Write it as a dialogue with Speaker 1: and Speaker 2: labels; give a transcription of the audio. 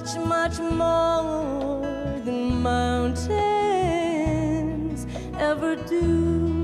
Speaker 1: much, much more than mountains ever do.